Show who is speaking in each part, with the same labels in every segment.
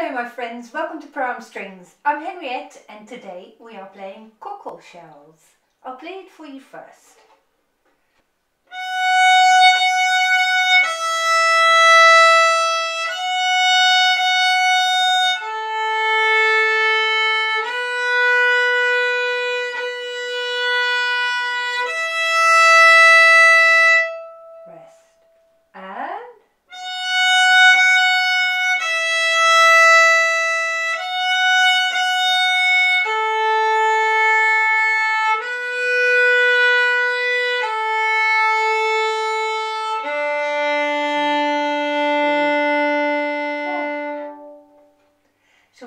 Speaker 1: Hello my friends, welcome to Pro Strings. I'm Henriette and today we are playing cockle shells. I'll play it for you first.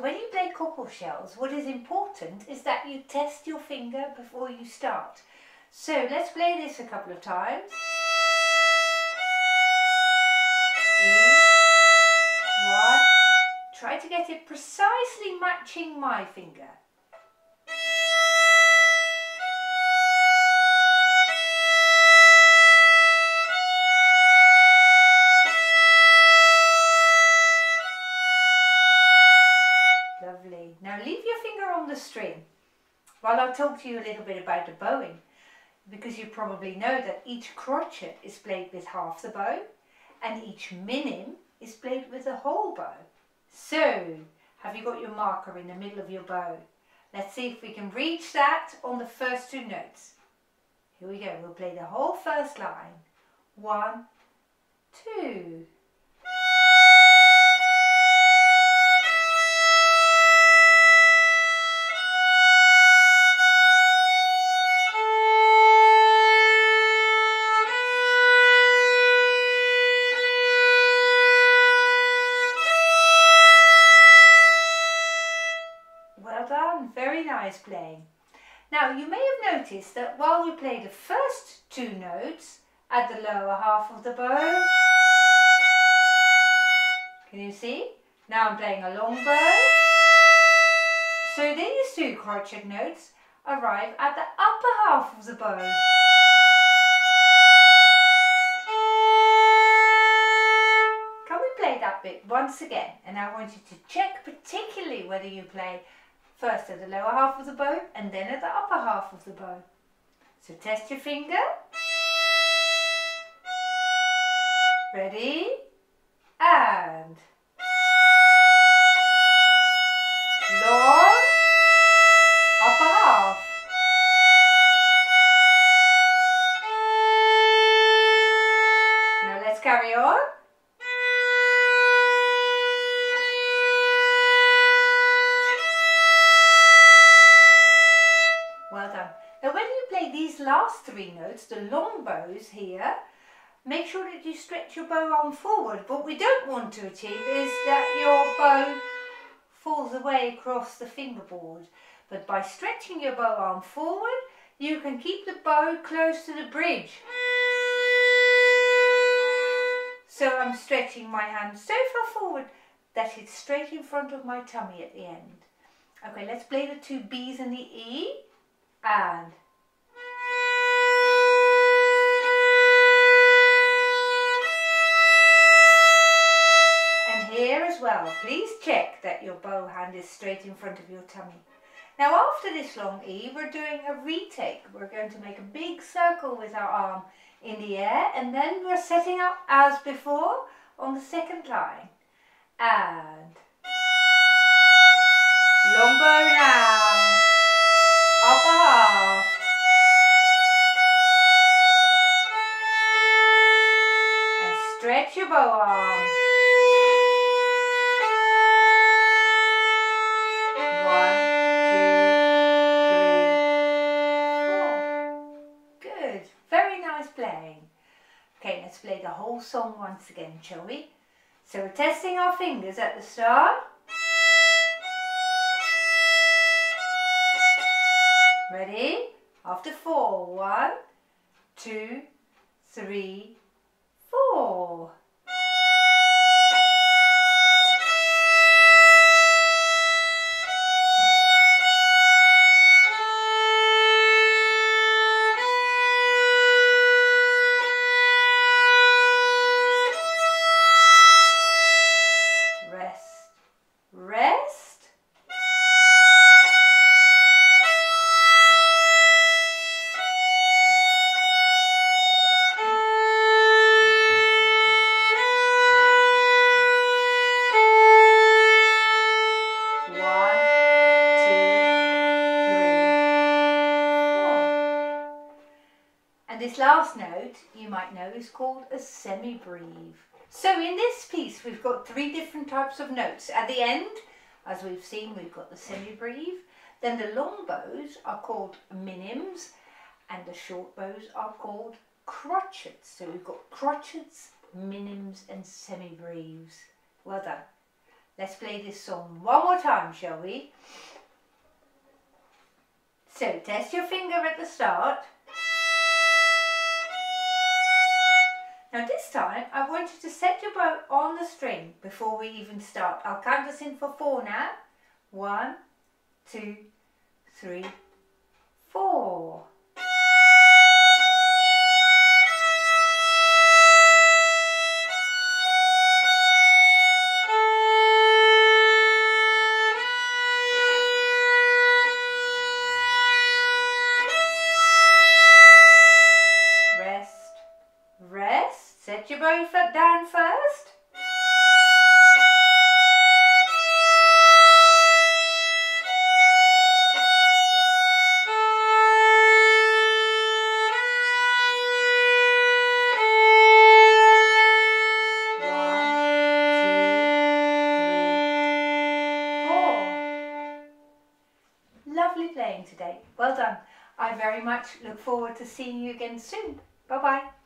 Speaker 1: When you play cockle shells, what is important is that you test your finger before you start. So let's play this a couple of times. One. Try to get it precisely matching my finger. While I'll talk to you a little bit about the bowing because you probably know that each crotchet is played with half the bow and each minim is played with the whole bow. So, have you got your marker in the middle of your bow? Let's see if we can reach that on the first two notes. Here we go, we'll play the whole first line. One, two, very nice playing. Now you may have noticed that while we play the first two notes at the lower half of the bow, can you see? Now I'm playing a long bow. So these two crotchet notes arrive at the upper half of the bow. Can we play that bit once again? And I want you to check particularly whether you play First at the lower half of the bow and then at the upper half of the bow. So test your finger. Ready? And long upper half. Now let's carry on. Last three notes, the long bows here, make sure that you stretch your bow arm forward. What we don't want to achieve is that your bow falls away across the fingerboard. But by stretching your bow arm forward, you can keep the bow close to the bridge. So I'm stretching my hand so far forward that it's straight in front of my tummy at the end. Okay, let's play the two B's and the E. And well. Please check that your bow hand is straight in front of your tummy. Now after this long E, we're doing a retake. We're going to make a big circle with our arm in the air and then we're setting up as before on the second line. And long bow now, upper half. And stretch your bow arm. Whole song once again, shall we? So we're testing our fingers at the start. Ready? After four. One, two, three, four. And this last note, you might know, is called a semibreve. So in this piece, we've got three different types of notes. At the end, as we've seen, we've got the semibreve. Then the long bows are called minims, and the short bows are called crotchets. So we've got crotchets, minims, and semibreves. Well done. Let's play this song one more time, shall we? So test your finger at the start. Now this time I want you to set your bow on the string before we even start. I'll count us in for four now. One, two, three, bow foot down first. Lovely playing today. Well done. I very much look forward to seeing you again soon. Bye bye.